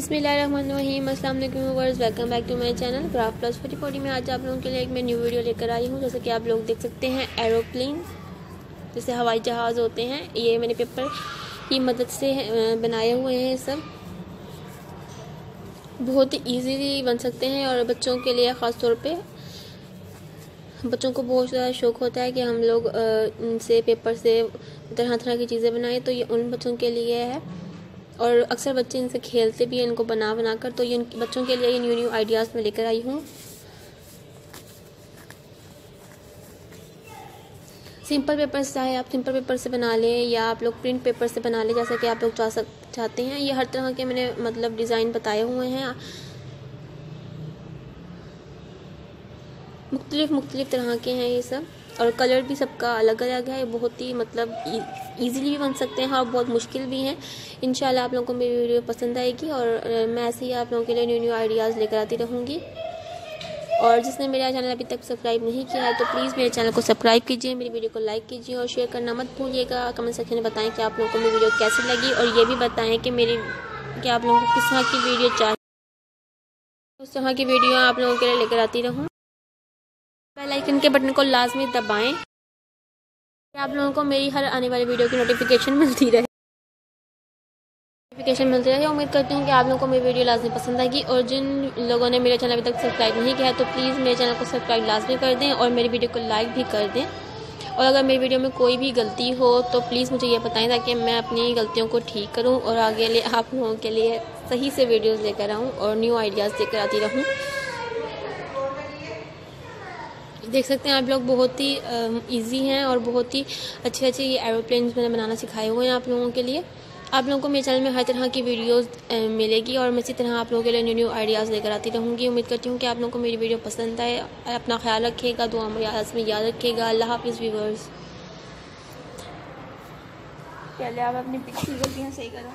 अस्सलाम वालेकुम viewers, welcome back to my channel craft plus forty forty में। आज आप लोगों के लिए एक मैं न्यू वीडियो लेकर आई हूँ, जैसे कि आप लोग देख सकते हैं, एरोप्लेन, जैसे हवाई जहाज़ होते हैं। ये मैंने पेपर की मदद से बनाए हुए हैं सब। बहुत ही ईजीली बन सकते हैं और बच्चों के लिए ख़ास तौर पे बच्चों को बहुत ज़्यादा शौक़ होता है कि हम लोग इनसे पेपर से तरह तरह की चीज़ें बनाएँ तो ये उन बच्चों के लिए है। और अक्सर बच्चे इनसे खेलते भी हैं, इनको बना बना कर तो ये बच्चों के लिए ये न्यू न्यू आइडियाज़ में लेकर आई हूँ। सिंपल पेपर से चाहे आप सिंपल पेपर से बना लें या आप लोग प्रिंट पेपर से बना लें, जैसा कि आप लोग चाह चाहते हैं, ये हर तरह के मैंने मतलब डिज़ाइन बताए हुए हैं। मुख्तलिफ़ मुख्तलिफ़ तरह के हैं ये सब। और कलर भी सबका अलग अलग है। बहुत ही मतलब इजीली भी बन सकते हैं और बहुत मुश्किल भी हैं। इन आप लोगों को मेरी वीडियो पसंद आएगी और मैं ऐसे ही आप लोगों के लिए न्यू न्यू आइडियाज़ लेकर आती रहूँगी। और जिसने मेरा चैनल अभी तक सब्सक्राइब नहीं किया है तो प्लीज़ मेरे चैनल को सब्सक्राइब कीजिए, मेरी वीडियो को लाइक कीजिए और शेयर करना मत भूलिएगा। कमेंट सेक्शन में बताएँ कि आप लोगों को मेरी वीडियो कैसी लगी और ये भी बताएँ कि मेरी, कि आप लोगों को किस तरह की वीडियो चाहिए। उस तरह की वीडियो आप लोगों के लिए लेकर आती रहूँ। बेल आइकन के बटन को लाजमी दबाएँ। आप लोगों को मेरी हर आने वाली वीडियो की नोटिफिकेशन मिलती रहे। नोटिफिकेशन मिलती रहे। उम्मीद करती हूँ कि आप लोगों को मेरी वीडियो लाजमी पसंद आएगी और जिन लोगों ने मेरे चैनल अभी तक सब्सक्राइब नहीं किया है तो प्लीज़ मेरे चैनल को सब्सक्राइब लाजमी कर दें और मेरी वीडियो को लाइक भी कर दें। और अगर मेरी वीडियो में कोई भी गलती हो तो प्लीज़ मुझे ये बताएँ ताकि मैं अपनी गलतियों को ठीक करूँ और आगे ले आप लोगों के लिए सही से वीडियोज़ लेकर आऊँ और न्यू आइडियाज़ लेकर आती रहूँ। देख सकते हैं आप लोग, बहुत ही इजी हैं और बहुत ही अच्छे अच्छे ये एरोप्लेन मैंने बनाना सिखाए हुए हैं आप लोगों के लिए। आप लोगों को मेरे चैनल में हर तरह की वीडियोस मिलेगी और मैं इसी तरह आप लोगों के लिए न्यू न्यू आइडियाज़ लेकर आती रहूँगी। उम्मीद करती हूँ कि आप लोगों को मेरी वीडियो पसंद आए। अपना ख्याल रखिएगा, दुआ में, याद रखिएगा। अल्लाह हाफिज़ व्यूवर्स पहले आप अपनी पिक्चर गलतियाँ सही करो